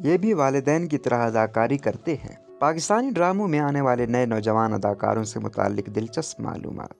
ये भी वालदेन की तरह अदाकारी करते हैं। पाकिस्तानी ड्रामों में आने वाले नए नौजवान अदाकारों से मुतल दिलचस्प मालूमात।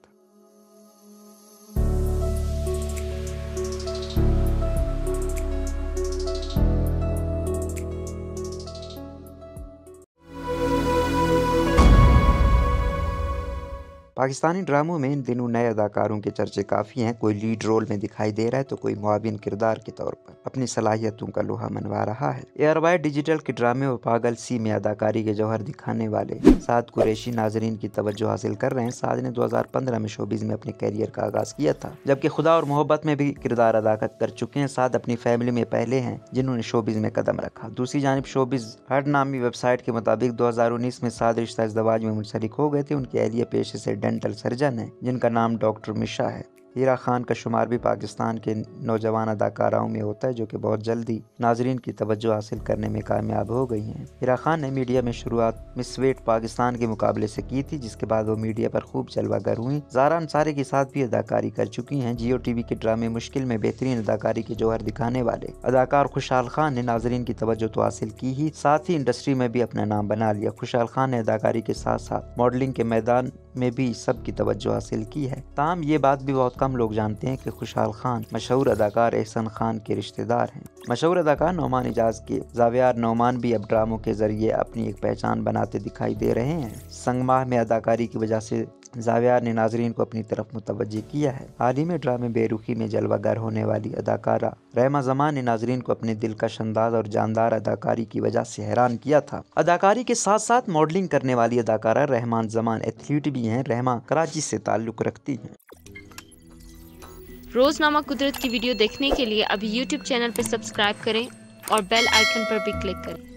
पाकिस्तानी ड्रामों में इन दिनों नए अदाकारों के चर्चे काफ़ी हैं। कोई लीड रोल में दिखाई दे रहा है तो कोई मुआविन किरदार के तौर पर। अपनी सलाहियतों का लोहा मनवा रहा है। एयरवाई डिजिटल के ड्रामे और पागल सी में अदाकारी के जौहर दिखाने वाले साद कुरैशी नाजरीन की तवज्जो हासिल कर रहे हैं। साद ने 2015 में शोबीज में अपने कैरियर का आगाज़ किया था, जबकि खुदा और मोहब्बत में भी किरदार अदा कर चुके हैं। साद अपनी फैमिली में पहले हैं, जिन्होंने शोबीज में कदम रखा। दूसरी जानब शोबीज हर नामी वेबसाइट के मुताबिक दो हज़ार उन्नीस में साद रिश्ता इजदवाज में मुंसलिक हो गए थे। उनके अहलिया पेशे से डेंटल सर्जन है, जिनका नाम डॉक्टर मिश्रा है। हीरा खान का शुमार भी पाकिस्तान के नौजवान अदाकाराओं में होता है, जो कि बहुत जल्दी नाजरीन की तवज्जो हासिल करने में कामयाब हो गई हैं। हीरा खान ने मीडिया में शुरुआत मिस वेट पाकिस्तान के मुकाबले से की थी, जिसके बाद वो मीडिया पर खूब जलवागर हुई। जारा अंसारी के साथ भी अदाकारी कर चुकी हैं। जियो टीवी के ड्रामे मुश्किल में बेहतरीन अदाकारी के जौहर दिखाने वाले अदाकार खुशहाल खान ने नाजरीन की तवज्जो तो हासिल की ही, साथ ही इंडस्ट्री में भी अपना नाम बना लिया। खुशहाल खान ने अदाकारी के साथ साथ मॉडलिंग के मैदान में भी सबकी तवज्जो हासिल की है। ताम, ये बात भी बहुत कम लोग जानते हैं कि खुशहाल खान मशहूर अदाकार एहसन खान के रिश्तेदार हैं। मशहूर अदाकार नौमान एजाज के, जावियार नौमान भी अब ड्रामों के ज़रिए अपनी एक पहचान बनाते दिखाई दे रहे हैं। संगमाह में अदाकारी की वजह से जावियार ने नाजरीन को अपनी तरफ़ मुतवजह किया है। हाल ही में ड्रामे बेरुखी में जलवागर होने वाली अदाकारा रहमा जमान ने नाजरीन को अपने दिलकश अंदाज और जानदार अदाकारी की वजह से हैरान किया था। अदाकारी के साथ साथ मॉडलिंग करने वाली अदाकारा रहमान जमान एथलीट भी हैं, रहमा कराची से ताल्लुक रखती हैं। रोज़नामा कुदरत की वीडियो देखने के लिए अभी यूट्यूब चैनल पर सब्सक्राइब करें और बेल आइकन पर भी क्लिक करें।